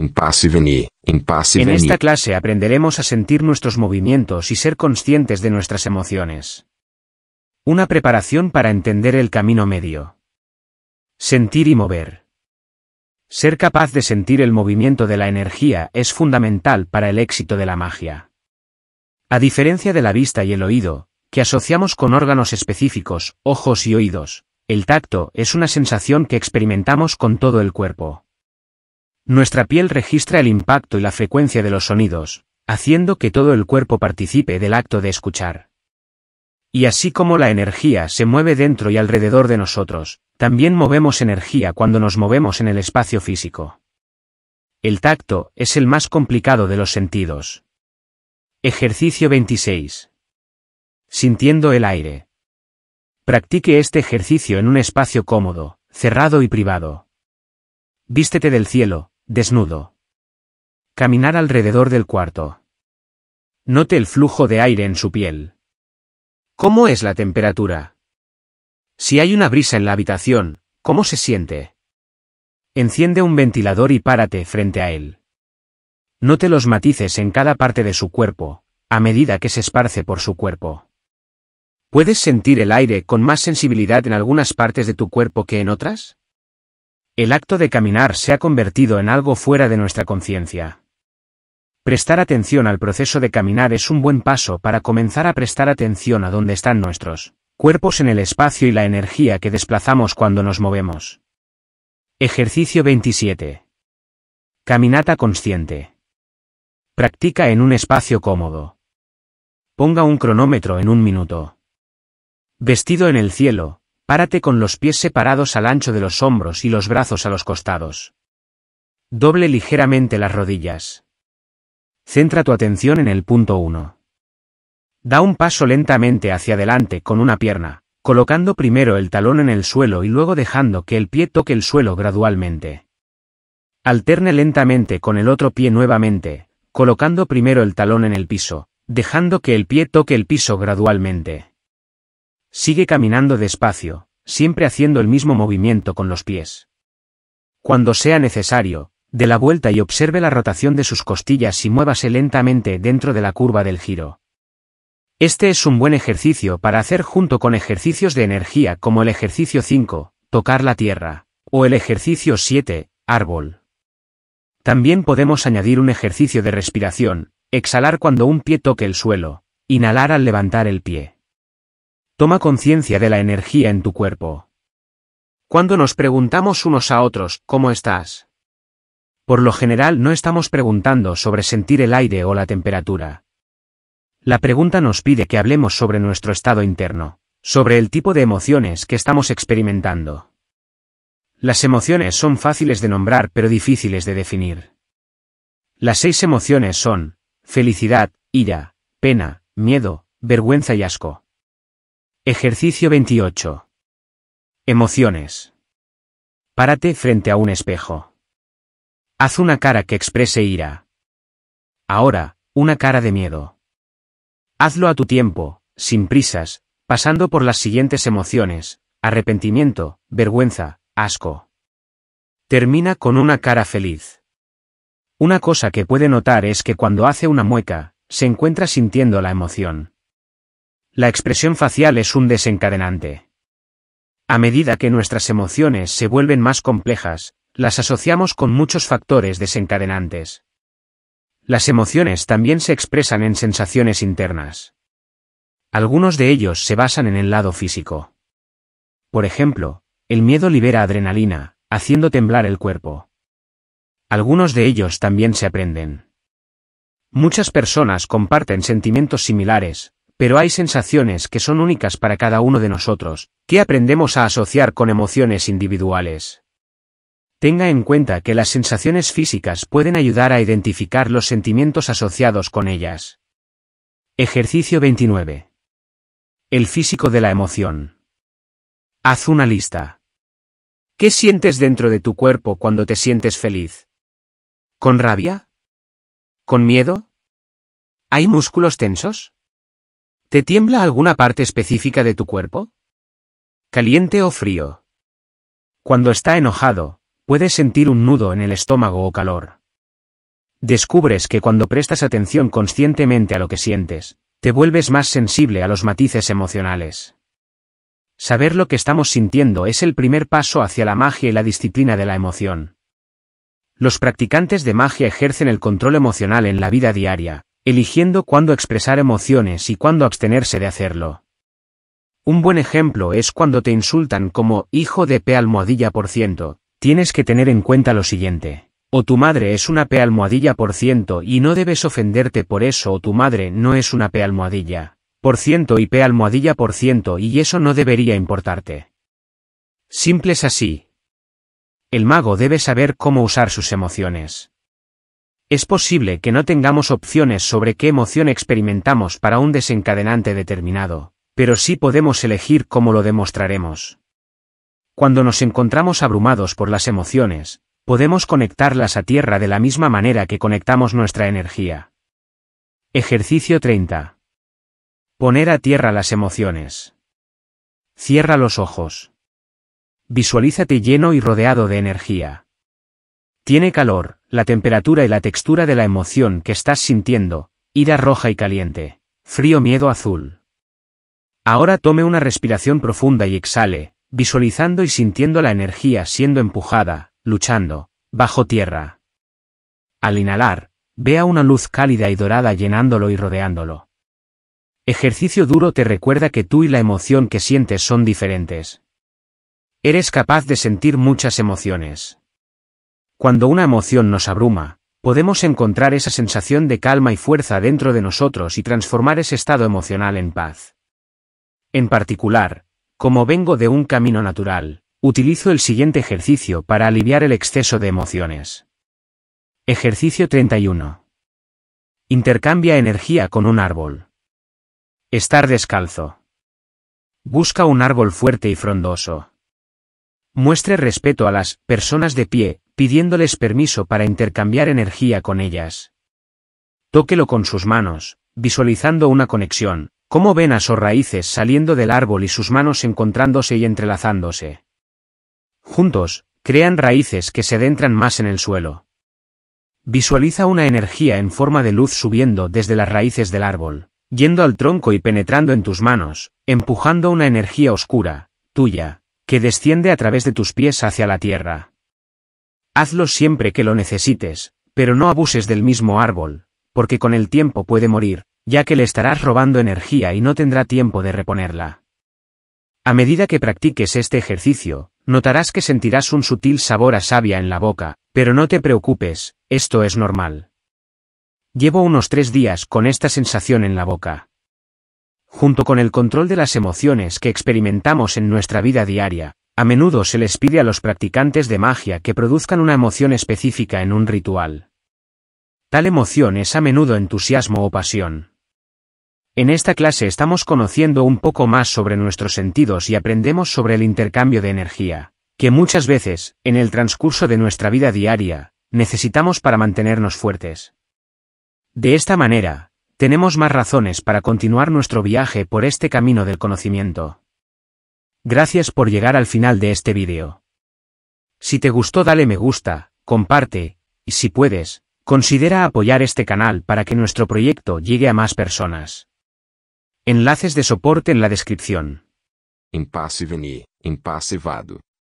Impasse veni, impasse En veni. esta clase aprenderemos a sentir nuestros movimientos y ser conscientes de nuestras emociones. Una preparación para entender el camino medio. Sentir y mover. Ser capaz de sentir el movimiento de la energía es fundamental para el éxito de la magia. A diferencia de la vista y el oído, que asociamos con órganos específicos, ojos y oídos, el tacto es una sensación que experimentamos con todo el cuerpo. Nuestra piel registra el impacto y la frecuencia de los sonidos, haciendo que todo el cuerpo participe del acto de escuchar. Y así como la energía se mueve dentro y alrededor de nosotros, también movemos energía cuando nos movemos en el espacio físico. El tacto es el más complicado de los sentidos. Ejercicio 26. Sintiendo el aire. Practique este ejercicio en un espacio cómodo, cerrado y privado. Vístete del cielo, desnudo. Caminar alrededor del cuarto. Note el flujo de aire en su piel. ¿Cómo es la temperatura? Si hay una brisa en la habitación, ¿cómo se siente? Enciende un ventilador y párate frente a él. Note los matices en cada parte de su cuerpo, a medida que se esparce por su cuerpo. ¿Puedes sentir el aire con más sensibilidad en algunas partes de tu cuerpo que en otras? El acto de caminar se ha convertido en algo fuera de nuestra conciencia. Prestar atención al proceso de caminar es un buen paso para comenzar a prestar atención a dónde están nuestros cuerpos en el espacio y la energía que desplazamos cuando nos movemos. Ejercicio 27. Caminata consciente. Practica en un espacio cómodo. Ponga un cronómetro en un minuto. Vestido en el cielo, párate con los pies separados al ancho de los hombros y los brazos a los costados. Doble ligeramente las rodillas. Centra tu atención en el punto 1. Da un paso lentamente hacia adelante con una pierna, colocando primero el talón en el suelo y luego dejando que el pie toque el suelo gradualmente. Alterne lentamente con el otro pie nuevamente, colocando primero el talón en el piso, dejando que el pie toque el piso gradualmente. Sigue caminando despacio, siempre haciendo el mismo movimiento con los pies. Cuando sea necesario, dé la vuelta y observe la rotación de sus costillas y muévase lentamente dentro de la curva del giro. Este es un buen ejercicio para hacer junto con ejercicios de energía como el ejercicio 5, tocar la tierra, o el ejercicio 7, árbol. También podemos añadir un ejercicio de respiración, exhalar cuando un pie toque el suelo, inhalar al levantar el pie. Toma conciencia de la energía en tu cuerpo. Cuando nos preguntamos unos a otros, ¿cómo estás? Por lo general no estamos preguntando sobre sentir el aire o la temperatura. La pregunta nos pide que hablemos sobre nuestro estado interno, sobre el tipo de emociones que estamos experimentando. Las emociones son fáciles de nombrar pero difíciles de definir. Las seis emociones son, felicidad, ira, pena, miedo, vergüenza y asco. Ejercicio 28. Emociones. Párate frente a un espejo. Haz una cara que exprese ira. Ahora, una cara de miedo. Hazlo a tu tiempo, sin prisas, pasando por las siguientes emociones, arrepentimiento, vergüenza, asco. Termina con una cara feliz. Una cosa que puede notar es que cuando hace una mueca, se encuentra sintiendo la emoción. La expresión facial es un desencadenante. A medida que nuestras emociones se vuelven más complejas, las asociamos con muchos factores desencadenantes. Las emociones también se expresan en sensaciones internas. Algunos de ellos se basan en el lado físico. Por ejemplo, el miedo libera adrenalina, haciendo temblar el cuerpo. Algunos de ellos también se aprenden. Muchas personas comparten sentimientos similares, pero hay sensaciones que son únicas para cada uno de nosotros, que aprendemos a asociar con emociones individuales. Tenga en cuenta que las sensaciones físicas pueden ayudar a identificar los sentimientos asociados con ellas. Ejercicio 29. El físico de la emoción. Haz una lista. ¿Qué sientes dentro de tu cuerpo cuando te sientes feliz? ¿Con rabia? ¿Con miedo? ¿Hay músculos tensos? ¿Te tiembla alguna parte específica de tu cuerpo? ¿Caliente o frío? Cuando está enojado, puedes sentir un nudo en el estómago o calor. Descubres que cuando prestas atención conscientemente a lo que sientes, te vuelves más sensible a los matices emocionales. Saber lo que estamos sintiendo es el primer paso hacia la magia y la disciplina de la emoción. Los practicantes de magia ejercen el control emocional en la vida diaria, eligiendo cuándo expresar emociones y cuándo abstenerse de hacerlo. Un buen ejemplo es cuando te insultan como hijo de P almohadilla por ciento, tienes que tener en cuenta lo siguiente. O tu madre es una P almohadilla por ciento y no debes ofenderte por eso o tu madre no es una P almohadilla por ciento y P almohadilla por ciento y eso no debería importarte. Simples así. El mago debe saber cómo usar sus emociones. Es posible que no tengamos opciones sobre qué emoción experimentamos para un desencadenante determinado, pero sí podemos elegir cómo lo demostraremos. Cuando nos encontramos abrumados por las emociones, podemos conectarlas a tierra de la misma manera que conectamos nuestra energía. Ejercicio 30. Poner a tierra las emociones. Cierra los ojos. Visualízate lleno y rodeado de energía. Tiene calor, la temperatura y la textura de la emoción que estás sintiendo, ira roja y caliente, frío miedo azul. Ahora tome una respiración profunda y exhale, visualizando y sintiendo la energía siendo empujada, luchando, bajo tierra. Al inhalar, vea una luz cálida y dorada llenándolo y rodeándolo. Ejercicio duro te recuerda que tú y la emoción que sientes son diferentes. Eres capaz de sentir muchas emociones. Cuando una emoción nos abruma, podemos encontrar esa sensación de calma y fuerza dentro de nosotros y transformar ese estado emocional en paz. En particular, como vengo de un camino natural, utilizo el siguiente ejercicio para aliviar el exceso de emociones. Ejercicio 31. Intercambia energía con un árbol. Estar descalzo. Busca un árbol fuerte y frondoso. Muestre respeto a las personas de pie, pidiéndoles permiso para intercambiar energía con ellas. Tóquelo con sus manos, visualizando una conexión, como venas o raíces saliendo del árbol y sus manos encontrándose y entrelazándose. Juntos, crean raíces que se adentran más en el suelo. Visualiza una energía en forma de luz subiendo desde las raíces del árbol, yendo al tronco y penetrando en tus manos, empujando una energía oscura, tuya, que desciende a través de tus pies hacia la tierra. Hazlo siempre que lo necesites, pero no abuses del mismo árbol, porque con el tiempo puede morir, ya que le estarás robando energía y no tendrá tiempo de reponerla. A medida que practiques este ejercicio, notarás que sentirás un sutil sabor a savia en la boca, pero no te preocupes, esto es normal. Llevo unos tres días con esta sensación en la boca. Junto con el control de las emociones que experimentamos en nuestra vida diaria, a menudo se les pide a los practicantes de magia que produzcan una emoción específica en un ritual. Tal emoción es a menudo entusiasmo o pasión. En esta clase estamos conociendo un poco más sobre nuestros sentidos y aprendemos sobre el intercambio de energía, que muchas veces, en el transcurso de nuestra vida diaria, necesitamos para mantenernos fuertes. De esta manera, tenemos más razones para continuar nuestro viaje por este camino del conocimiento. Gracias por llegar al final de este vídeo. Si te gustó dale me gusta, comparte, y si puedes, considera apoyar este canal para que nuestro proyecto llegue a más personas. Enlaces de soporte en la descripción. Impasse Veni, Impasse Vado.